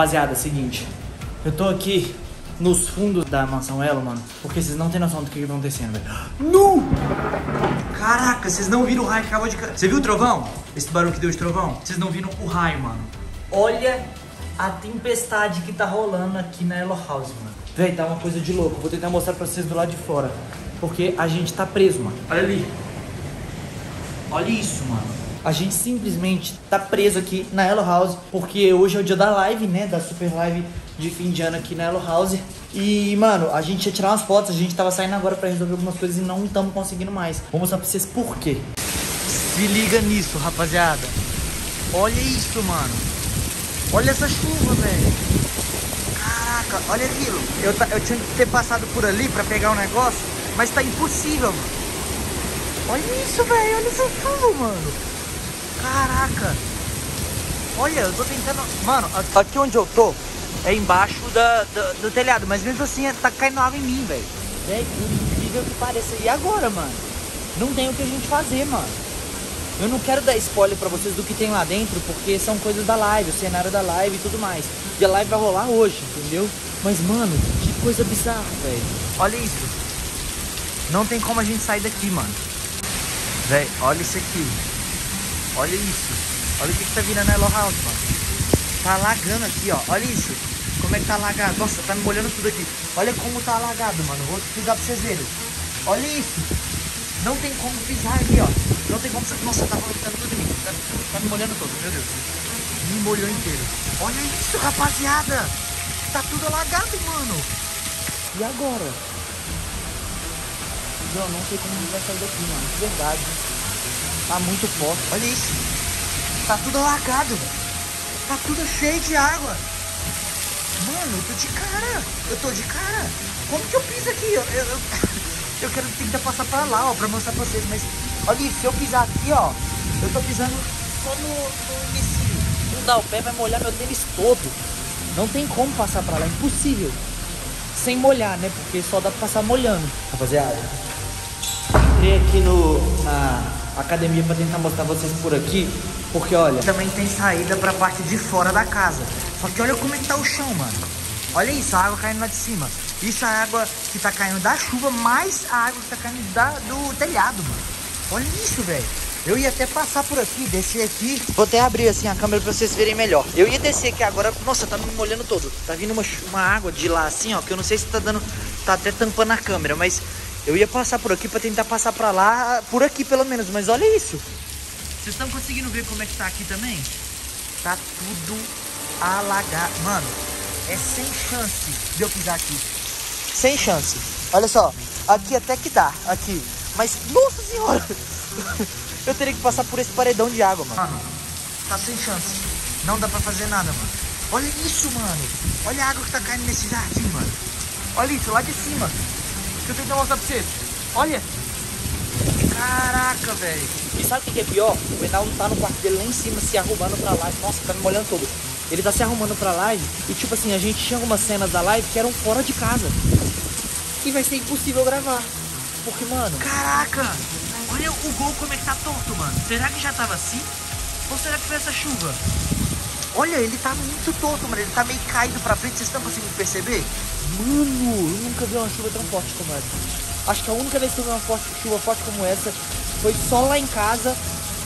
Rapaziada, é seguinte. Eu tô aqui nos fundos da mansão Elo, mano. Porque vocês não têm noção do que, que tá acontecendo, velho. Nu! Caraca, vocês não viram o raio que acabou de cair. Você viu o trovão? Esse barulho que deu de trovão? Vocês não viram o raio, mano. Olha a tempestade que tá rolando aqui na Elo House, mano. Véi, tá uma coisa de louco. Vou tentar mostrar pra vocês do lado de fora. Porque a gente tá preso, mano. Olha ali. Olha isso, mano. A gente simplesmente tá preso aqui na Elo House, porque hoje é o dia da live, né? Da super live de fim de ano aqui na Elo House. E, mano, a gente ia tirar umas fotos, a gente tava saindo agora pra resolver algumas coisas e não estamos conseguindo mais. Vou mostrar pra vocês por quê. Se liga nisso, rapaziada. Olha isso, mano. Olha essa chuva, velho. Caraca, olha aquilo. Eu, eu tinha que ter passado por ali pra pegar o um negócio, mas tá impossível, mano. Olha isso, velho. Olha essa chuva, mano. Caraca. Olha, eu tô tentando... Mano, aqui onde eu tô é embaixo da, da do telhado, mas mesmo assim tá caindo água em mim, velho. É incrível que pareça. E agora, mano? Não tem o que a gente fazer, mano. Eu não quero dar spoiler pra vocês do que tem lá dentro, porque são coisas da live, o cenário da live e tudo mais. E a live vai rolar hoje, entendeu? Mas, mano, que coisa bizarra, velho. Olha isso. Não tem como a gente sair daqui, mano. Velho, olha isso aqui. Olha isso. Olha o que, que tá virando a Hello House, mano. Tá alagando aqui, ó. Olha isso. Como é que tá alagado. Nossa, tá me molhando tudo aqui. Olha como tá alagado, mano. Vou explicar pra vocês verem. Olha isso. Não tem como pisar ali, ó. Não tem como... Nossa, tá voltando tudo em mim. Tá, tá me molhando todo, meu Deus. Me molhou inteiro. Olha isso, rapaziada. Tá tudo alagado, mano. E agora? Não, não sei como a gente vai sair daqui, mano. De verdade. Tá muito forte. Olha isso. Tá tudo alagado. Tá tudo cheio de água. Mano, eu tô de cara. Eu tô de cara. Como que eu piso aqui? Eu, eu, eu, eu quero tentar passar pra lá, ó, pra mostrar pra vocês. Mas, olha isso. Se eu pisar aqui, ó, eu tô pisando só no, no início. Não dá o pé, vai molhar meu tênis todo. Não tem como passar pra lá, é impossível. Sem molhar, né? Porque só dá pra passar molhando. Rapaziada, entrei aqui no, na academia para tentar mostrar vocês por aqui, porque olha, também tem saída para a parte de fora da casa. Só que olha como é que tá o chão, mano. Olha isso, a água caindo lá de cima. Isso é a água que tá caindo da chuva, mais a água que tá caindo da, do telhado, mano. Olha isso, velho. Eu ia até passar por aqui, descer aqui. Vou até abrir assim a câmera pra vocês verem melhor. Eu ia descer aqui agora. Nossa, tá me molhando todo. Tá vindo uma, uma água de lá assim, ó. Que eu não sei se tá dando. Tá até tampando a câmera, mas eu ia passar por aqui pra tentar passar pra lá, por aqui pelo menos, mas olha isso. Vocês estão conseguindo ver como é que tá aqui também? Tá tudo alagado. Mano, é sem chance de eu pisar aqui. Sem chance. Olha só, aqui até que dá, aqui. Mas, nossa senhora! eu teria que passar por esse paredão de água, mano. Mano, tá sem chance. Não dá pra fazer nada, mano. Olha isso, mano. Olha a água que tá caindo nesse jardim, mano. Olha isso, lá de cima. Deixa eu tentar mostrar pra vocês. Olha. Caraca, velho. E sabe o que é pior? O Reinaldo tá no quarto dele lá em cima, se arrumando pra live. Nossa, tá me molhando todo. Ele tá se arrumando pra live. E tipo assim, a gente tinha algumas cenas da live que eram fora de casa. E vai ser impossível gravar. Porque, mano... Caraca! Olha o gol como é que tá torto, mano. Será que já tava assim? Ou será que foi essa chuva? Olha, ele tá muito torto, mano. Ele tá meio caído pra frente. Vocês estão conseguindo perceber? Mano, eu nunca vi uma chuva tão forte como essa. Acho que a única vez que eu vi uma forte, chuva forte como essa foi só lá em casa,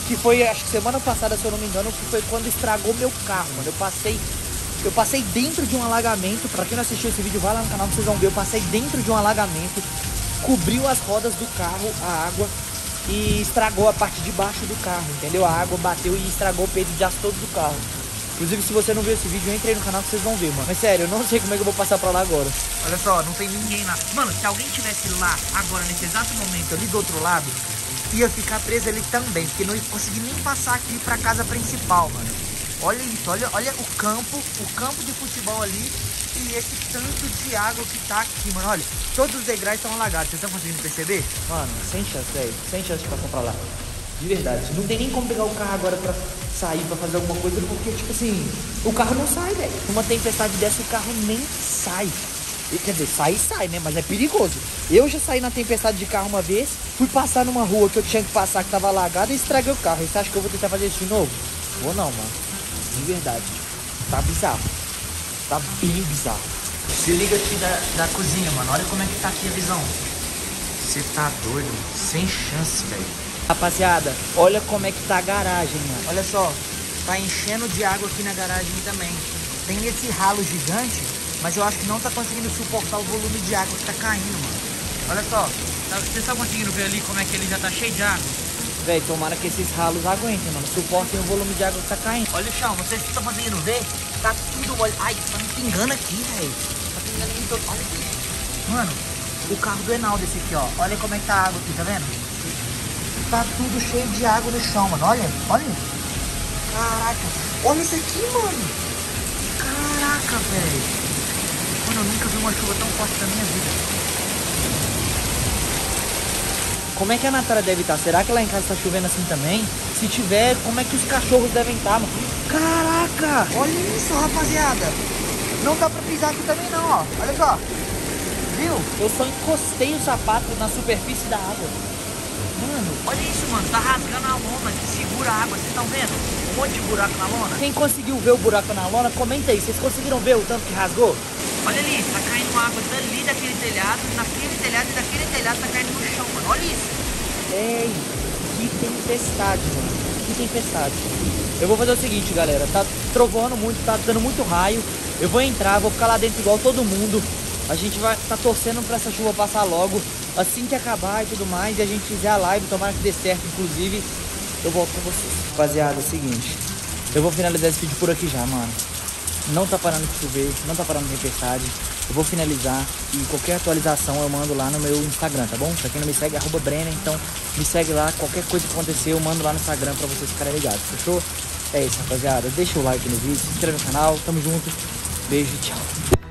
que foi, acho que semana passada, se eu não me engano, que foi quando estragou meu carro, mano. Eu passei, eu passei dentro de um alagamento. Pra quem não assistiu esse vídeo, vai lá no canal que vocês vão ver. Eu passei dentro de um alagamento, cobriu as rodas do carro, a água, e estragou a parte de baixo do carro, entendeu? A água bateu e estragou o peito de aço todo do carro. Inclusive, se você não viu esse vídeo, entre aí no canal que vocês vão ver, mano. Mas sério, eu não sei como é que eu vou passar pra lá agora. Olha só, não tem ninguém lá. Mano, se alguém tivesse lá, agora, nesse exato momento, ali do outro lado, ia ficar preso ali também, porque não ia conseguir nem passar aqui pra casa principal, mano. Olha isso, olha, olha o campo, o campo de futebol ali e esse tanto de água que tá aqui, mano. Olha, todos os degraus estão alagados, vocês estão conseguindo perceber? Mano, sem chance, velho, sem chance de passar pra lá. De verdade. Não tem nem como pegar o carro agora pra sair pra fazer alguma coisa, porque, tipo assim, o carro não sai, velho. Uma tempestade dessa, o carro nem sai. E, quer dizer, sai sai, né? Mas é perigoso. Eu já saí na tempestade de carro uma vez, fui passar numa rua que eu tinha que passar, que tava alagada, e estraguei o carro. E você acha que eu vou tentar fazer isso de novo? Vou não, mano. De verdade. Tá bizarro. Tá bem bizarro. Se liga aqui da, da cozinha, mano. Olha como é que tá aqui a visão. Você tá doido? Sem chance, velho. Rapaziada, olha como é que tá a garagem, mano. Olha só. Tá enchendo de água aqui na garagem também. Tem esse ralo gigante, mas eu acho que não tá conseguindo suportar o volume de água que tá caindo, mano. Olha só. Tá, Vocês estão conseguindo ver ali como é que ele já tá cheio de água? Véi, tomara que esses ralos aguentem, mano. Suportem o volume de água que tá caindo. Olha o chão, vocês estão conseguindo ver? Tá tudo molhado. Ai, tá me pingando aqui, velho. Tá pingando em todo. Olha aqui. Mano, o carro do Enaldo esse aqui, ó. Olha como é que tá a água aqui, tá vendo? Tá tudo cheio de água no chão, mano. Olha, olha. Caraca. Olha isso aqui, mano. Caraca, velho. Mano, eu nunca vi uma chuva tão forte na minha vida. Como é que a Natália deve estar? Será que lá em casa tá chovendo assim também? Se tiver, como é que os cachorros devem estar, mano? Caraca! Olha isso, rapaziada! Não dá pra pisar aqui também não, ó. Olha só. Viu? Eu só encostei o sapato na superfície da água. Mano, olha isso, mano. Tá rasgando a lona que segura a água. Vocês estão vendo? Um monte de buraco na lona. Quem conseguiu ver o buraco na lona, comenta aí. Vocês conseguiram ver o tanto que rasgou? Olha ali, tá caindo água dali daquele telhado, naquele telhado e daquele telhado tá caindo no chão, mano. Olha isso. Ei, que tempestade, mano. Que tempestade. Eu vou fazer o seguinte, galera. Tá trovando muito, tá dando muito raio. Eu vou entrar, vou ficar lá dentro igual todo mundo. A gente vai tá torcendo pra essa chuva passar logo. Assim que acabar e tudo mais, e a gente fizer a live, tomara que dê certo, inclusive, eu volto com vocês. Rapaziada, é o seguinte. Eu vou finalizar esse vídeo por aqui já, mano. Não tá parando de chover, não tá parando de tempestade. Eu vou finalizar e qualquer atualização eu mando lá no meu Instagram, tá bom? Pra quem não me segue, arroba Brenner, então me segue lá. Qualquer coisa que acontecer, eu mando lá no Instagram pra vocês ficarem ligados, fechou? É isso, rapaziada. Deixa o like no vídeo, se inscreve no canal, tamo junto. Beijo e tchau.